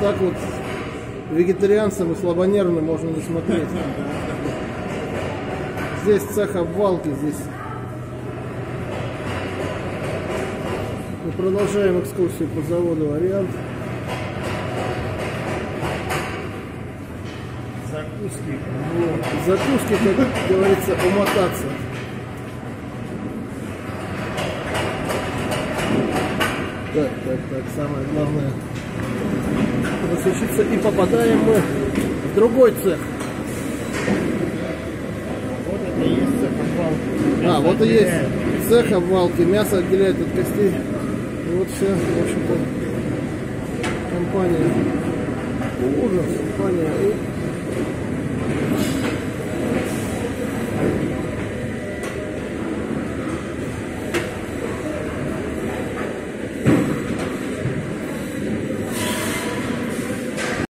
так вот вегетарианцам и слабонервным можно не смотреть. Здесь цех обвалки, здесь. Мы продолжаем экскурсию по заводу «Вариант». Закуски. Вот. Закуски, как говорится, умотаться. Так, так, так, самое главное насыщиться. И попадаем мы в другой цех. Вот это и есть цех обвалки. А, вот и есть Отделяет. цех обвалки, мясо отделяет от костей. И вот вся, в общем-то, компания. Ужас, компания.